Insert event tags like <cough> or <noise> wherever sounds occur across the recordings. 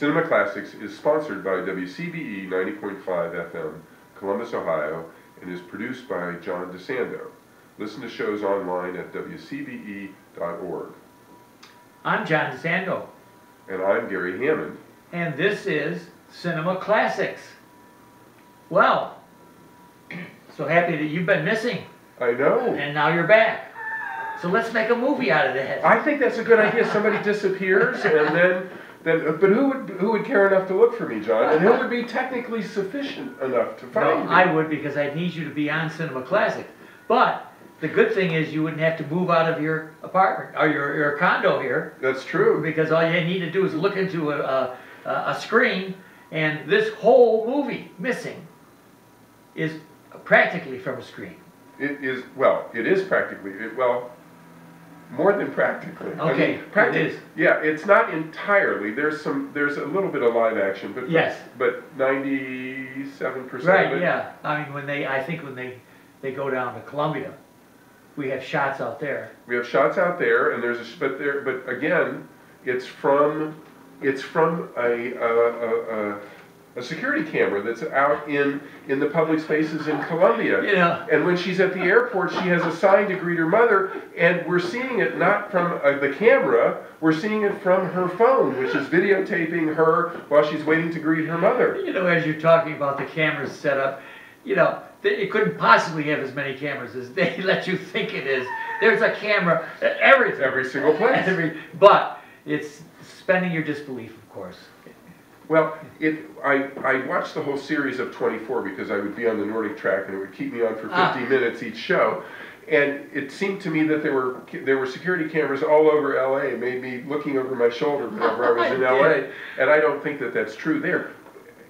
Cinema Classics is sponsored by WCBE 90.5 FM, Columbus, Ohio, and is produced by John DeSando. Listen to shows online at WCBE.org. I'm John DeSando, And I'm Gary Hammond. and this is Cinema Classics. Well, <clears throat> so happy that you've been missing, I know. and now you're back. So let's make a movie out of that. I think that's a good idea. Somebody disappears and then, then, uh, but who would, who would care enough to look for me, John? And who would be technically sufficient enough to No, find me? I would because I'd need you to be on Cinema Classic. But the good thing is you wouldn't have to move out of your apartment or your, your condo here That's true. because all you need to do is look into a, a, a screen and this whole movie missing is practically from a screen. It is, well, it is practically, it, well, more than practically. I Okay, mean, it is. Yeah, it's not entirely, there's some, there's a little bit of live action, but. Yes. But ninety-seven percent of Right, it. yeah. I mean, when they, I think when they, they go down to Colombia, we have shots out there. We have shots out there, and there's a, but there, but again, it's from, it's from a, a, a, a, a security camera that's out in, in the public spaces in Colombia. You know, And when she's at the airport, she has a sign to greet her mother, and we're seeing it not from uh, the camera, we're seeing it from her phone, which is videotaping her while she's waiting to greet her mother. you know, as you're talking about the cameras set up, you know, they- it couldn't possibly have as many cameras as they <laughs> let you think it is. There's a camera, at everything. Every single place. Every, but it's spending your disbelief, of course. Well, it, I, I watched the whole series of 24 because I would be on the NordicTrack and it would keep me on for 50 Ah. minutes each show. And it seemed to me that there were, there were security cameras all over LA, It made me looking over my shoulder whenever I was <laughs> in LA. And I don't think that that's true there.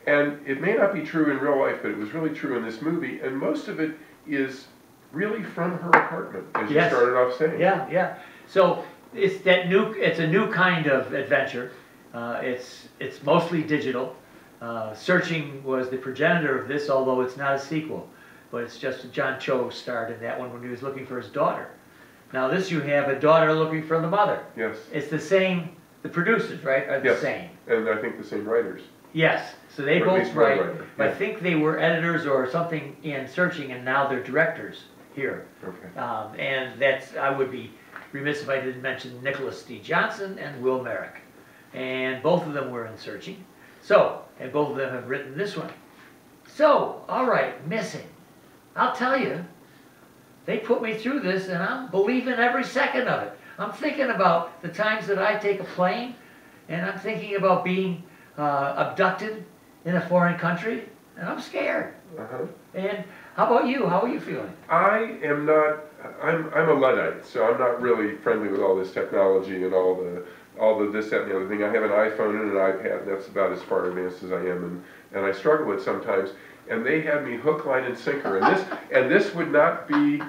And it may not be true in real life, but it was really true in this movie. And most of it is really from her apartment, as Yes. you started off saying. Yeah, yeah. So it's that new, it's a new kind of adventure. Uh, it's, it's mostly digital. Uh, Searching was the progenitor of this, although it's not a sequel. But it's just John Cho starred in that one when he was looking for his daughter. Now this you have a daughter looking for the mother. Yes. It's the same, the producers, right, are the Yes. same. And I think the same writers. Yes, so they Or both write. writer, I think they were editors or something in Searching and now they're directors here. Okay. Um, and that's, I would be remiss if I didn't mention Nicholas D. Johnson and Will Merrick. And both of them were in Searching. So, and both of them have written this one. So, all right, missing. I'll tell you, they put me through this and I'm believing every second of it. I'm thinking about the times that I take a plane and I'm thinking about being uh, abducted in a foreign country and I'm scared. Uh-huh. And how about you? How are you feeling? I am not. I'm I'm a luddite, so I'm not really friendly with all this technology and all the all the this that and the other thing. I have an iPhone and an iPad, and that's about as far advanced as I am, and and I struggle with sometimes. And they had me hook, line, and sinker, and this and this would not be.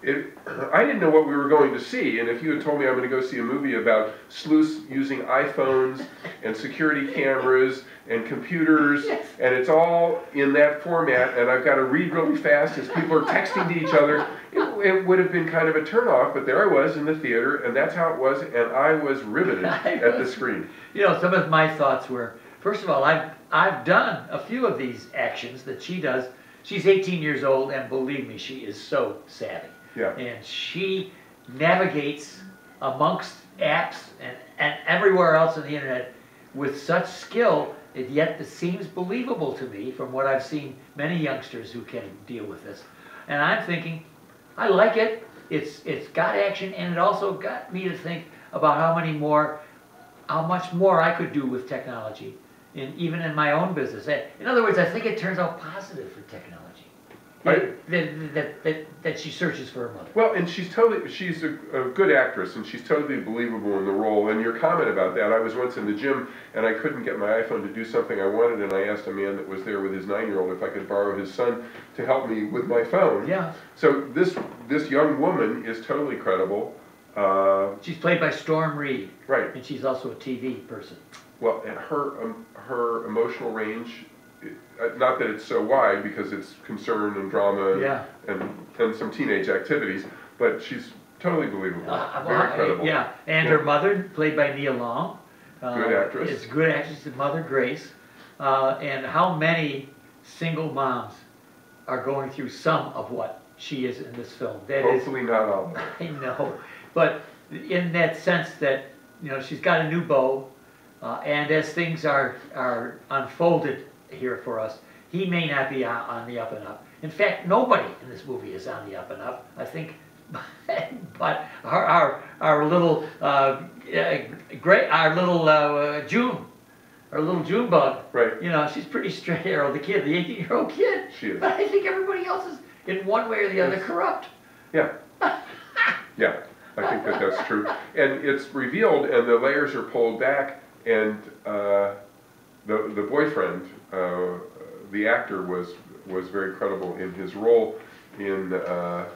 It, I didn't know what we were going to see, and if you had told me I'm going to go see a movie about sleuths using iPhones and security cameras and computers, and it's all in that format, and I've got to read really fast as people are texting to each other, it, it would have been kind of a turnoff, but there I was in the theater, and that's how it was, and I was riveted <laughs> I at the screen. You know, some of my thoughts were, first of all, I've, I've done a few of these actions that she does. She's 18 years old, and believe me, she is so savvy. Yeah. And she navigates amongst apps and, and everywhere else on the internet with such skill, it yet it seems believable to me from what I've seen many youngsters who can deal with this. And I'm thinking, I like it. It's, it's got action, and it also got me to think about how many more how much more I could do with technology, in, even in my own business. In other words, I think it turns out positive for technology. That, that, that, that she searches for her mother. Well, and she's totally, she's a, a good actress, and she's totally believable in the role, and your comment about that, I was once in the gym, and I couldn't get my iPhone to do something I wanted, and I asked a man that was there with his nine-year-old if I could borrow his son to help me with my phone. Yeah, So this, this young woman is totally credible, uh, she's played by Storm Reid, right, and she's also a TV person. well, and her, um, her emotional range, not that it's so wide, because it's concern and drama and- Yeah. and, and some teenage activities, but she's totally believable, Uh, well, very credible. Yeah, and Yeah. her mother, played by Nia Long, uh, Good actress. Is good actress, the Mother Grace. Uh, and how many single moms are going through some of what she is in this film? That is, Hopefully not all. <laughs> I know, but in that sense that, you know, she's got a new bow, uh, and as things are, are unfolded here for us, he may not be on, on the up and up. In fact, nobody in this movie is on the up and up, I think, <laughs> but our, our, our little, uh, uh, great, our little, uh, June, our little June bug, Right, you know, she's pretty straight arrow, the kid, the eighteen-year-old kid. she is. But I think everybody else is, in one way or the other, Yes. corrupt. Yeah. <laughs> Yeah, I think that that's true. And it's revealed and the layers are pulled back and uh, the, the boyfriend, uh, the actor was, was very credible in his role in, uh,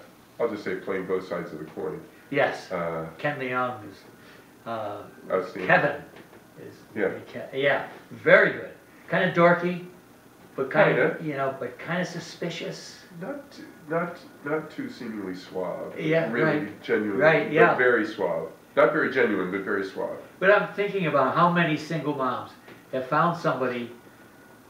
I'll just say playing both sides of the coin. Yes. Uh, Ken Leung is, uh. Kevin is. Yeah. Ke- Yeah, very good. Kind of dorky, but kind of, Kinda. you know, but kind of suspicious. Not, too- not, not too seemingly suave. Yeah, Really right. genuine. Right, but yeah. Very suave. Not very genuine, but very suave. But I'm thinking about how many single moms have found somebody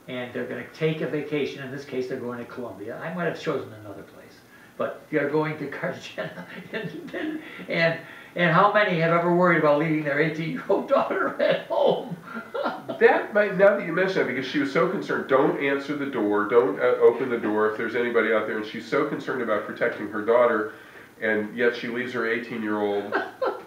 and they're gonna take a vacation, in this case, they're going to Colombia. I might have chosen another place. But they're going to <laughs> Cartagena and, and, and, how many have ever worried about leaving their eighteen-year-old daughter at home? <laughs> That might, now that you mention that, because she was so concerned, don't answer the door, don't uh, open the door if there's anybody out there, and she's so concerned about protecting her daughter, and yet she leaves her 18-year-old.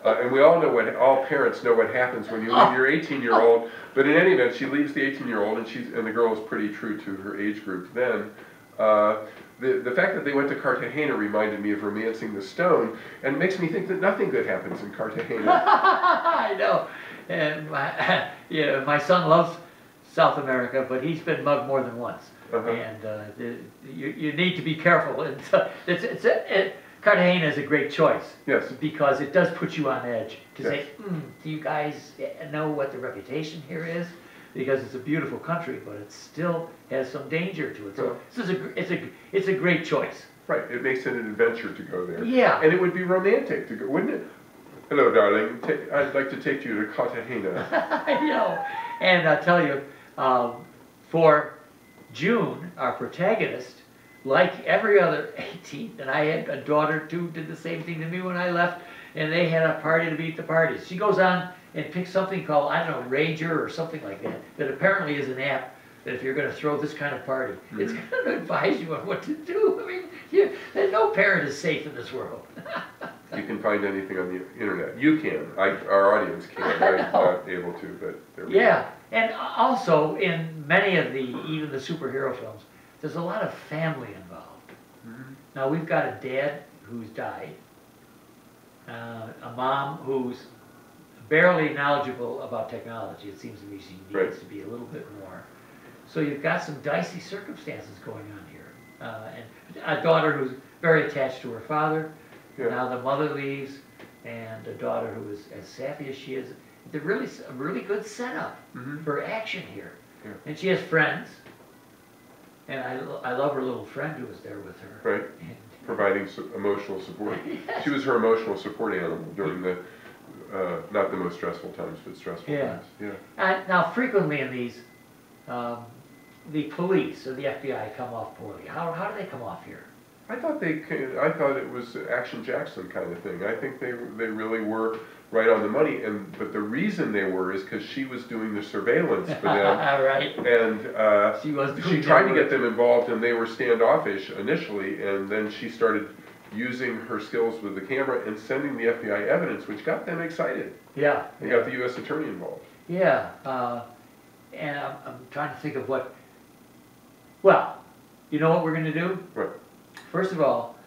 Uh, and we all know what, all parents know what happens when you leave your 18-year-old. But in any event, she leaves the 18-year-old, and she's, and the girl is pretty true to her age group then. Uh, the, the fact that they went to Cartagena reminded me of Romancing the Stone, and makes me think that nothing good happens in Cartagena. <laughs> I know. And my, <laughs> yeah, my son loves South America, but he's been mugged more than once. Uh-huh. And uh, the, you, you need to be careful. <laughs> And so it's, it's, it, Cartagena is a great choice Yes, because it does put you on edge to say, Yes. hmm, do you guys know what the reputation here is? Because it's a beautiful country, but it still has some danger to it. So this is a, it's a, it's a great choice. right, it makes it an adventure to go there. Yeah. And it would be romantic to go, wouldn't it? Hello, darling. Ta- I'd like to take you to Cartagena. <laughs> I know. And I'll tell you, um, for June, our protagonist, like every other <laughs> 18, and I had a daughter too, did the same thing to me when I left, and they had a party to beat the parties. She goes on and picks something called, I don't know, Ranger or something like that, that apparently is an app that if you're gonna throw this kind of party, hmm. it's gonna <laughs> advise you on what to do. I mean, you, no parent is safe in this world. <laughs> You can find anything on the internet. You can. I, our audience can. I'm not able to, but there we go. Yeah, and also in many of the, even the superhero films, there's a lot of family involved. Mhm. Now, we've got a dad who's died, uh, a mom who's barely knowledgeable about technology. It seems to me she Right. needs to be a little bit more. So you've got some dicey circumstances going on here. Uh, and a daughter who's very attached to her father. Yeah. Now the mother leaves, and a daughter who is as sappy as she is. They're really a really good setup Mhm. for action here. Yeah. And she has friends, and I, lo- I love her little friend who was there with her. Right. And- Providing su- emotional support. She was her emotional support animal during the, uh, not the most stressful times, but stressful Yeah. times. Yeah. And now frequently in these, um, the police or the FBI come off poorly. How, how do they come off here? I thought they, I thought it was Action Jackson kind of thing. I think they, they really were right on the money, and, but the reason they were is because she was doing the surveillance for them. <laughs> right. And, uh, She was she tried to get them involved and they were standoffish initially, and then she started using her skills with the camera and sending the FBI evidence, which got them excited. Yeah. They got the US attorney involved. Yeah, uh, and I'm, I'm trying to think of what, well, you know what we're gonna do? Right. First of all,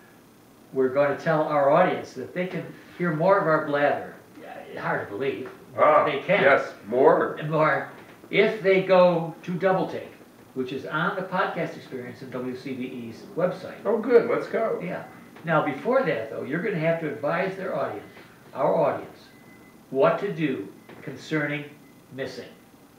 we're gonna tell our audience that they can hear more of our blather. Hard to believe, Ah, they can. Yes, more. And more, if they go to Double Take, which is on the podcast experience in WCBE's website. Oh, good, let's go. Yeah. Now, before that, though, you're gonna have to advise their audience, our audience, what to do concerning missing.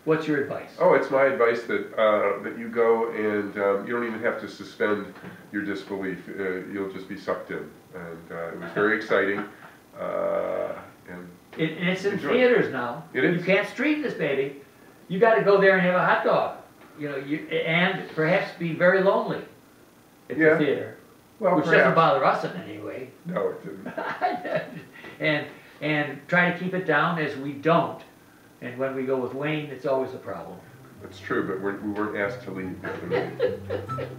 What's your advice? Oh, it's my advice that, uh, that you go and, um, you don't even have to suspend your disbelief. Uh, you'll just be sucked in. And, uh, it was very <laughs> exciting. Uh, and It, it's in Enjoy theaters now. It is. You can't stream this baby. You gotta go there and have a hot dog, you know, you, and perhaps be very lonely at Yeah. the theater, Well, which doesn't bother us in any way. No, it didn't. <laughs> And, and try to keep it down as we don't. And when we go with Wayne, it's always a problem. It's true, but we're, we weren't asked to leave the other night.